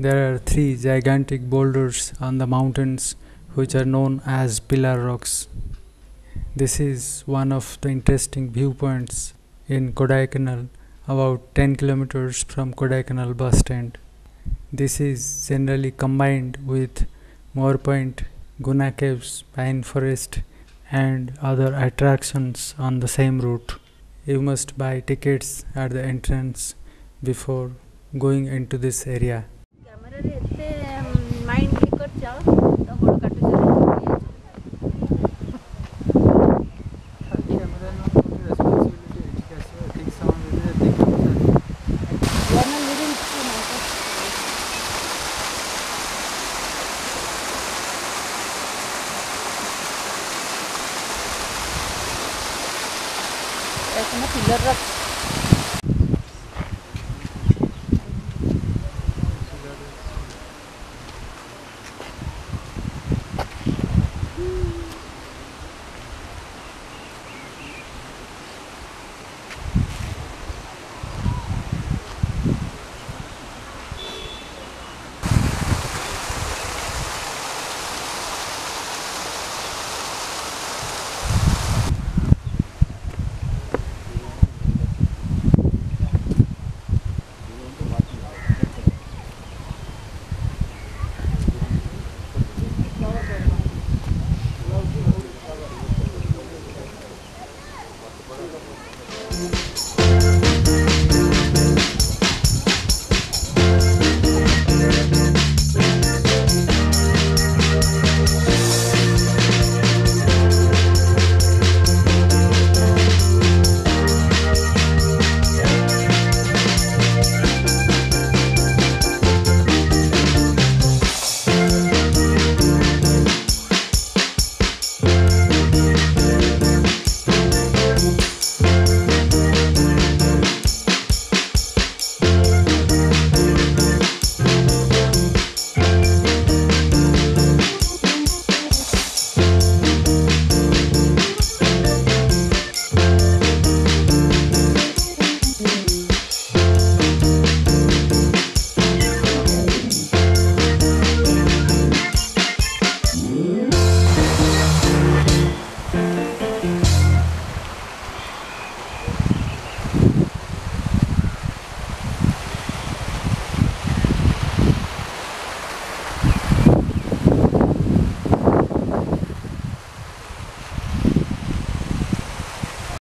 There are three gigantic boulders on the mountains which are known as pillar rocks. This is one of the interesting viewpoints in Kodaikanal about 10 kilometers from Kodaikanal bus stand. This is generally combined with Moir Point, Guna Caves, Pine Forest and other attractions on the same route. You must buy tickets at the entrance before going into this area. 哎，怎么这么热啊？